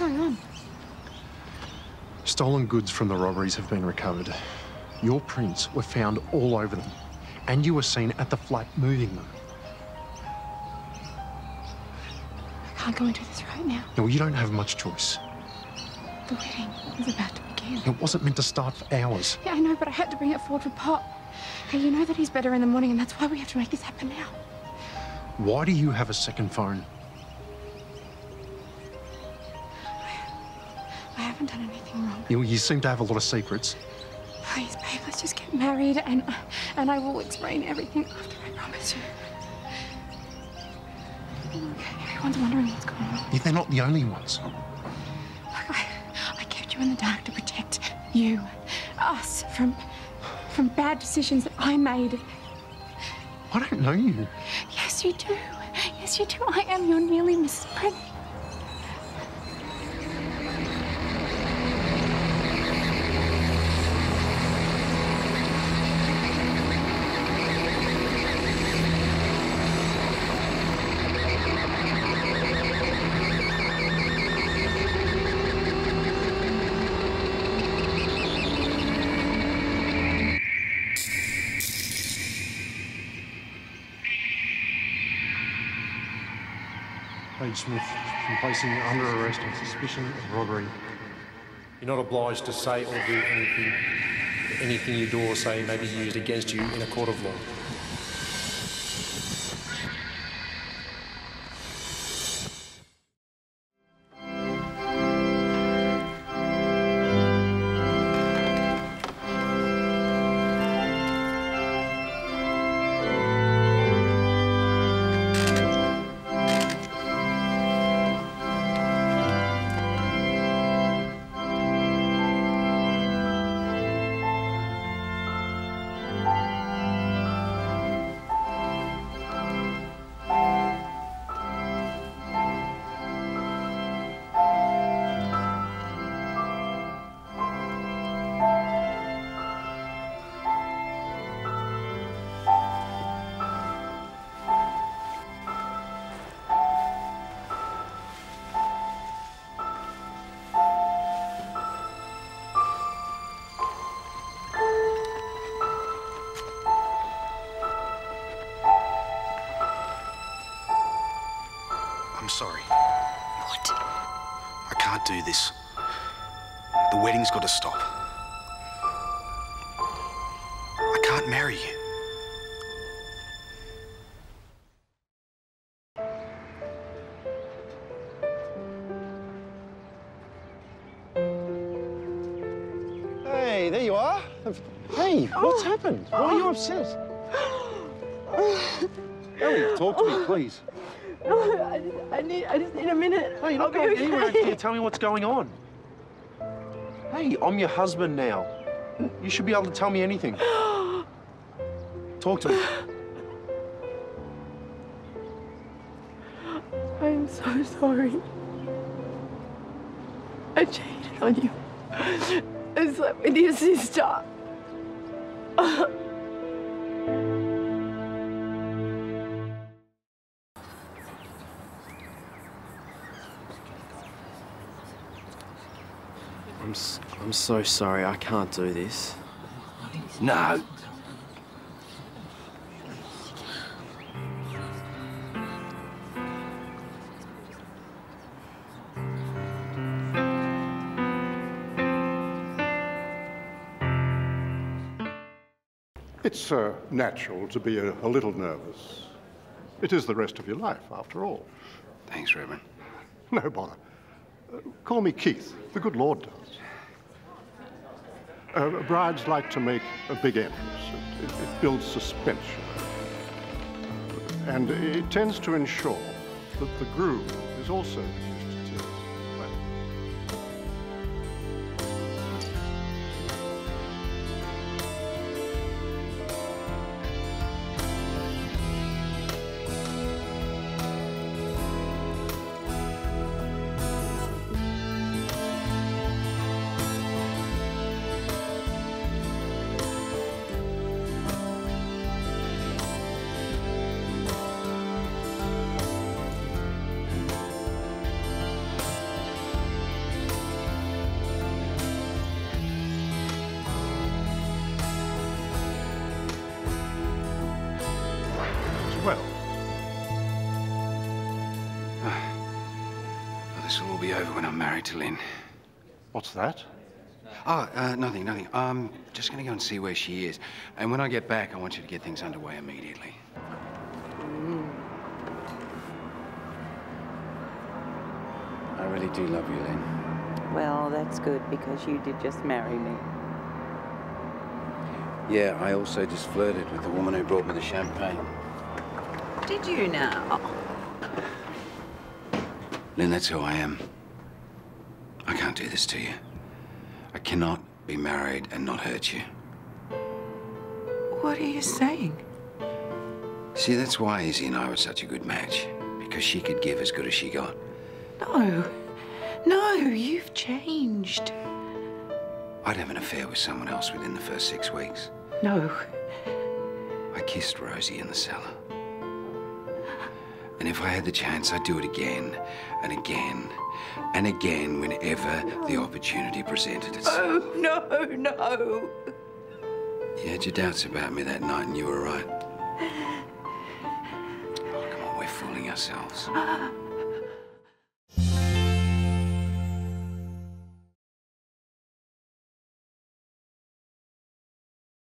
going on? Stolen goods from the robberies have been recovered. Your prints were found all over them, and you were seen at the flat moving them. I can't go into this right now. Now, you don't have much choice. The wedding is about to begin. It wasn't meant to start for hours. Yeah, I know, but I had to bring it forward for Pop. Hey, you know that he's better in the morning, and that's why we have to make this happen now. Why do you have a second phone? Haven't done anything wrong. You, you seem to have a lot of secrets. Please, babe, let's just get married, and and I will explain everything after. I promise you. Everyone's wondering what's going on. Yeah, They're not the only ones. Look, I, I kept you in the dark to protect you, us, from from bad decisions that I made. I don't know you. Yes, you do. Yes, you do. I am your nearly Mrs. Prince. Paige Smith, from placing you under arrest on suspicion of robbery. You're not obliged to say or do anything. Anything you do or say may be used against you in a court of law. Sorry. What? I can't do this. The wedding's got to stop. I can't marry you. Hey, there you are. Hey, what's oh. happened? Why are you upset? Elly, talk to me, oh. please. I just, I need, I just need a minute. Hey, you're I'll not be going anywhere okay. until you tell me what's going on. Hey, I'm your husband now. You should be able to tell me anything. Talk to me. I'm so sorry. I cheated on you. I slept with your sister. I'm, s- I'm so sorry. I can't do this. No. It's uh, natural to be a, a little nervous. It is the rest of your life, after all. Thanks, Reverend. No bother. Call me Keith. The good Lord does. Uh, brides like to make a big entrance. It, it, it builds suspense. And it tends to ensure that the groom is also well. Ah. well this will all be over when I'm married to Lyn. What's that? Ah, oh, uh, nothing, nothing. I'm just going to go and see where she is. And when I get back, I want you to get things underway immediately. Mm. I really do love you, Lyn. Well, that's good, because you did just marry me. Yeah, I also just flirted with the woman who brought me the champagne. Did you now? Lyn, that's who I am. I can't do this to you. I cannot be married and not hurt you. What are you saying? See, that's why Izzy and I were such a good match. Because she could give as good as she got. No. No, you've changed. I'd have an affair with someone else within the first six weeks. No. I kissed Rosie in the cellar. And if I had the chance, I'd do it again and again and again whenever the opportunity presented itself. Oh, no, no. You had your doubts about me that night, and you were right. Oh, come on, we're fooling ourselves. Ah.